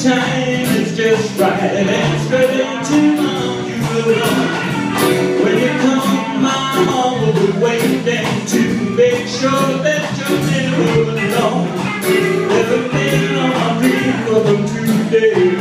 And it's ready to love you alone. When you come, my heart will be waiting To make sure that you're never alone. Everything on my dream for today